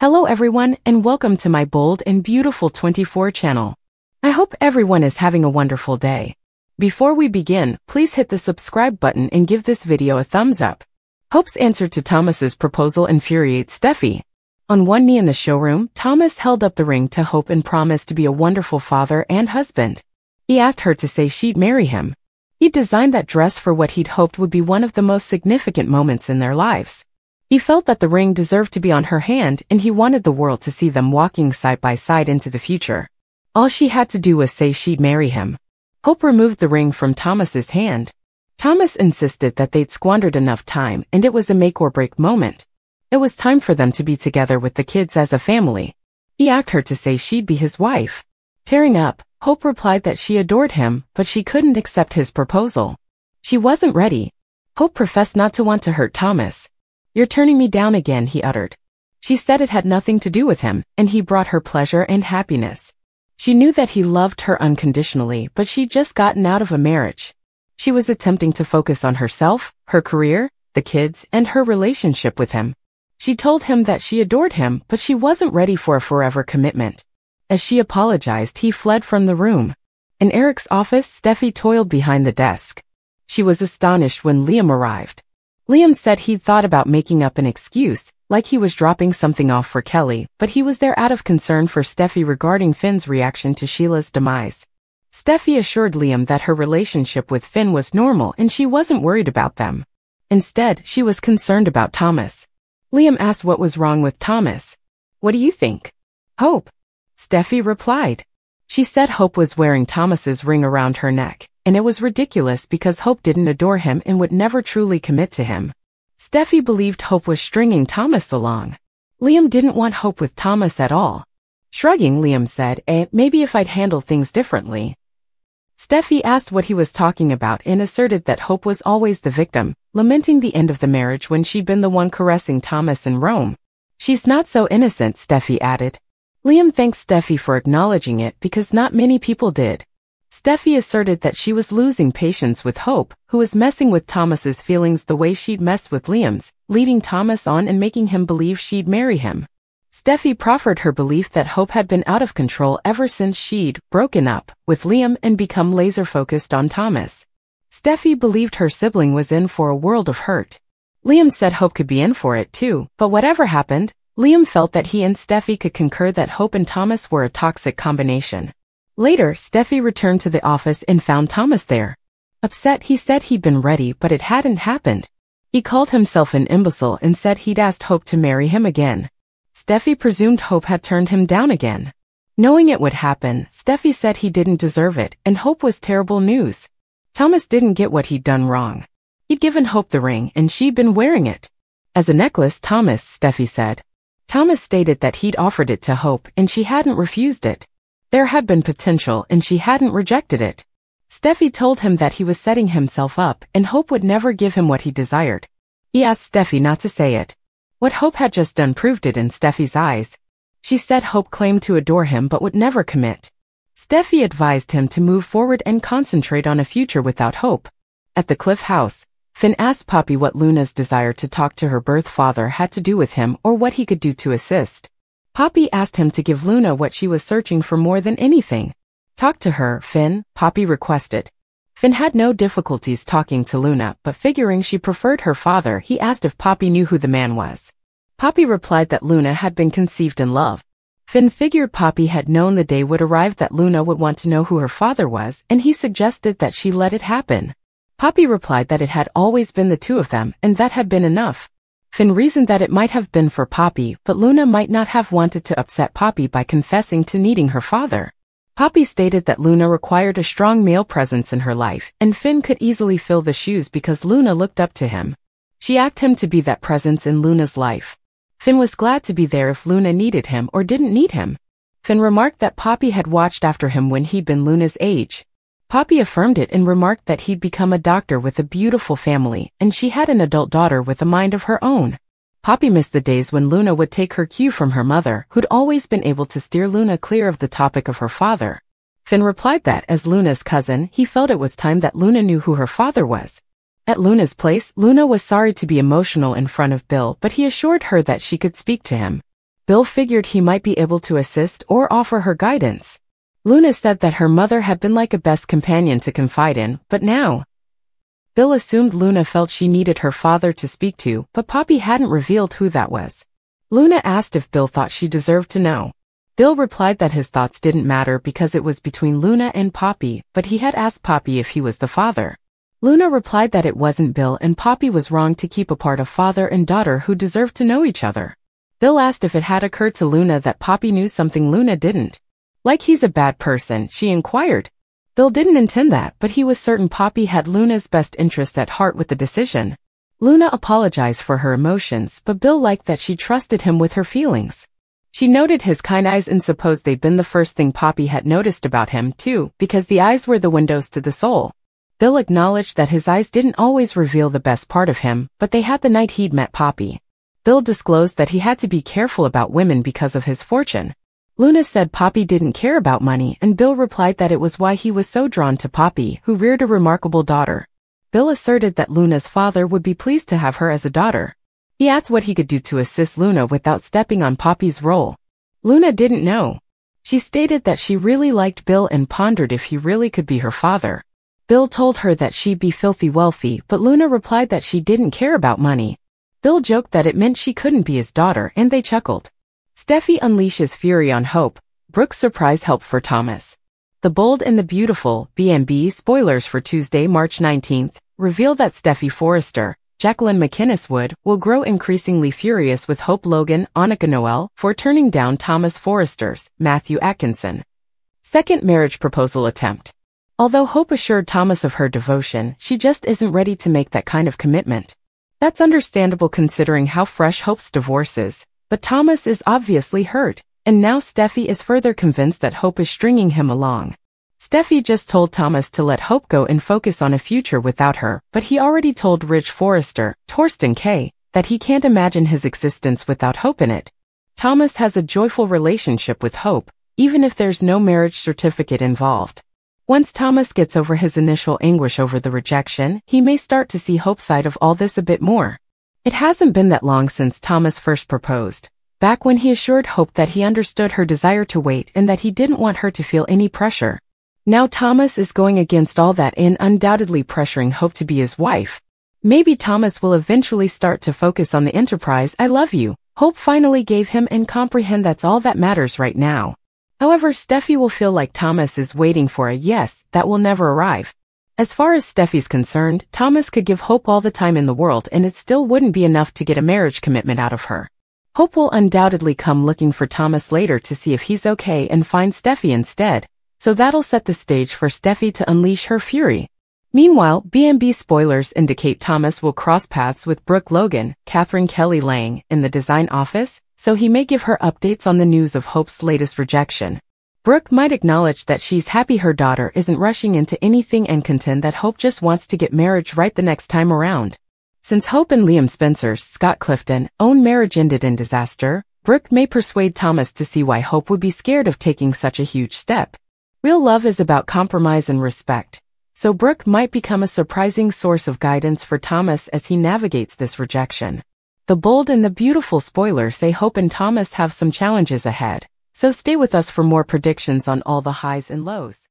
Hello everyone and welcome to my bold and beautiful 24 channel. I hope everyone is having a wonderful day. Before we begin, please hit the subscribe button and give this video a thumbs up. Hope's answer to Thomas's proposal infuriates Steffy. On one knee in the showroom, Thomas held up the ring to Hope and promised to be a wonderful father and husband. He asked her to say she'd marry him. He designed that dress for what he'd hoped would be one of the most significant moments in their lives. He felt that the ring deserved to be on her hand and he wanted the world to see them walking side by side into the future. All she had to do was say she'd marry him. Hope removed the ring from Thomas's hand. Thomas insisted that they'd squandered enough time and it was a make or break moment. It was time for them to be together with the kids as a family. He asked her to say she'd be his wife. Tearing up, Hope replied that she adored him, but she couldn't accept his proposal. She wasn't ready. Hope professed not to want to hurt Thomas, you're turning me down again, he uttered. She said it had nothing to do with him, and he brought her pleasure and happiness. She knew that he loved her unconditionally, but she'd just gotten out of a marriage. She was attempting to focus on herself, her career, the kids, and her relationship with him. She told him that she adored him, but she wasn't ready for a forever commitment. As she apologized, he fled from the room. In Eric's office, Steffy toiled behind the desk. She was astonished when Liam arrived. Liam said he'd thought about making up an excuse, like he was dropping something off for Kelly, but he was there out of concern for Steffy regarding Finn's reaction to Sheila's demise. Steffy assured Liam that her relationship with Finn was normal and she wasn't worried about them. Instead, she was concerned about Thomas. Liam asked what was wrong with Thomas. What do you think? Hope. Steffy replied. She said Hope was wearing Thomas's ring around her neck and it was ridiculous because Hope didn't adore him and would never truly commit to him. Steffy believed Hope was stringing Thomas along. Liam didn't want Hope with Thomas at all. Shrugging, Liam said, eh, maybe if I'd handle things differently. Steffy asked what he was talking about and asserted that Hope was always the victim, lamenting the end of the marriage when she'd been the one caressing Thomas in Rome. She's not so innocent, Steffy added. Liam thanks Steffy for acknowledging it because not many people did. Steffy asserted that she was losing patience with Hope, who was messing with Thomas's feelings the way she'd messed with Liam's, leading Thomas on and making him believe she'd marry him. Steffy proffered her belief that Hope had been out of control ever since she'd broken up with Liam and become laser-focused on Thomas. Steffy believed her sibling was in for a world of hurt. Liam said Hope could be in for it too, but whatever happened, Liam felt that he and Steffy could concur that Hope and Thomas were a toxic combination. Later, Steffy returned to the office and found Thomas there. Upset, he said he'd been ready, but it hadn't happened. He called himself an imbecile and said he'd asked Hope to marry him again. Steffy presumed Hope had turned him down again. Knowing it would happen, Steffy said he didn't deserve it, and Hope was terrible news. Thomas didn't get what he'd done wrong. He'd given Hope the ring, and she'd been wearing it. As a necklace, Thomas, Steffy said. Thomas stated that he'd offered it to Hope, and she hadn't refused it. There had been potential and she hadn't rejected it. Steffy told him that he was setting himself up and Hope would never give him what he desired. He asked Steffy not to say it. What Hope had just done proved it in Steffy's eyes. She said Hope claimed to adore him but would never commit. Steffy advised him to move forward and concentrate on a future without hope. At the Cliff House, Finn asked Poppy what Luna's desire to talk to her birth father had to do with him or what he could do to assist. Poppy asked him to give Luna what she was searching for more than anything. Talk to her, Finn, Poppy requested. Finn had no difficulties talking to Luna, but figuring she preferred her father, he asked if Poppy knew who the man was. Poppy replied that Luna had been conceived in love. Finn figured Poppy had known the day would arrive that Luna would want to know who her father was, and he suggested that she let it happen. Poppy replied that it had always been the two of them, and that had been enough. Finn reasoned that it might have been for Poppy, but Luna might not have wanted to upset Poppy by confessing to needing her father. Poppy stated that Luna required a strong male presence in her life, and Finn could easily fill the shoes because Luna looked up to him. She asked him to be that presence in Luna's life. Finn was glad to be there if Luna needed him or didn't need him. Finn remarked that Poppy had watched after him when he'd been Luna's age, Poppy affirmed it and remarked that he'd become a doctor with a beautiful family, and she had an adult daughter with a mind of her own. Poppy missed the days when Luna would take her cue from her mother, who'd always been able to steer Luna clear of the topic of her father. Finn replied that, as Luna's cousin, he felt it was time that Luna knew who her father was. At Luna's place, Luna was sorry to be emotional in front of Bill, but he assured her that she could speak to him. Bill figured he might be able to assist or offer her guidance. Luna said that her mother had been like a best companion to confide in, but now, Bill assumed Luna felt she needed her father to speak to, but Poppy hadn't revealed who that was. Luna asked if Bill thought she deserved to know. Bill replied that his thoughts didn't matter because it was between Luna and Poppy, but he had asked Poppy if he was the father. Luna replied that it wasn't Bill and Poppy was wrong to keep apart a father and daughter who deserved to know each other. Bill asked if it had occurred to Luna that Poppy knew something Luna didn't. Like he's a bad person, she inquired. Bill didn't intend that, but he was certain Poppy had Luna's best interests at heart with the decision. Luna apologized for her emotions, but Bill liked that she trusted him with her feelings. She noted his kind eyes and supposed they'd been the first thing Poppy had noticed about him, too, because the eyes were the windows to the soul. Bill acknowledged that his eyes didn't always reveal the best part of him, but they had the night he'd met Poppy. Bill disclosed that he had to be careful about women because of his fortune. Luna said Poppy didn't care about money and Bill replied that it was why he was so drawn to Poppy, who reared a remarkable daughter. Bill asserted that Luna's father would be pleased to have her as a daughter. He asked what he could do to assist Luna without stepping on Poppy's role. Luna didn't know. She stated that she really liked Bill and pondered if he really could be her father. Bill told her that she'd be filthy wealthy, but Luna replied that she didn't care about money. Bill joked that it meant she couldn't be his daughter, and they chuckled. Steffy unleashes fury on Hope. Brooke's surprise help for Thomas. The Bold and the Beautiful, B&B spoilers for Tuesday, March 19th, reveal that Steffy Forrester, Jacqueline MacInnes Wood, will grow increasingly furious with Hope Logan, Annika Noelle, for turning down Thomas Forrester's, Matthew Atkinson. Second marriage proposal attempt. Although Hope assured Thomas of her devotion, she just isn't ready to make that kind of commitment. That's understandable considering how fresh Hope's divorce is, but Thomas is obviously hurt, and now Steffy is further convinced that Hope is stringing him along. Steffy just told Thomas to let Hope go and focus on a future without her, but he already told Ridge Forrester, Thorsten Kaye., that he can't imagine his existence without Hope in it. Thomas has a joyful relationship with Hope, even if there's no marriage certificate involved. Once Thomas gets over his initial anguish over the rejection, he may start to see Hope's side of all this a bit more. It hasn't been that long since Thomas first proposed, back when he assured Hope that he understood her desire to wait and that he didn't want her to feel any pressure. Now Thomas is going against all that and undoubtedly pressuring Hope to be his wife. Maybe Thomas will eventually start to focus on the enterprise I love you. Hope finally gave him and comprehend that's all that matters right now. However, Steffy will feel like Thomas is waiting for a yes that will never arrive. As far as Steffy's concerned, Thomas could give Hope all the time in the world and it still wouldn't be enough to get a marriage commitment out of her. Hope will undoubtedly come looking for Thomas later to see if he's okay and find Steffy instead, so that'll set the stage for Steffy to unleash her fury. Meanwhile, B&B spoilers indicate Thomas will cross paths with Brooke Logan, Katherine Kelly Lang, in the design office, so he may give her updates on the news of Hope's latest rejection. Brooke might acknowledge that she's happy her daughter isn't rushing into anything and contend that Hope just wants to get marriage right the next time around. Since Hope and Liam Spencer's, Scott Clifton, own marriage ended in disaster, Brooke may persuade Thomas to see why Hope would be scared of taking such a huge step. Real love is about compromise and respect, so Brooke might become a surprising source of guidance for Thomas as he navigates this rejection. The bold and the beautiful spoilers say Hope and Thomas have some challenges ahead. So stay with us for more predictions on all the highs and lows.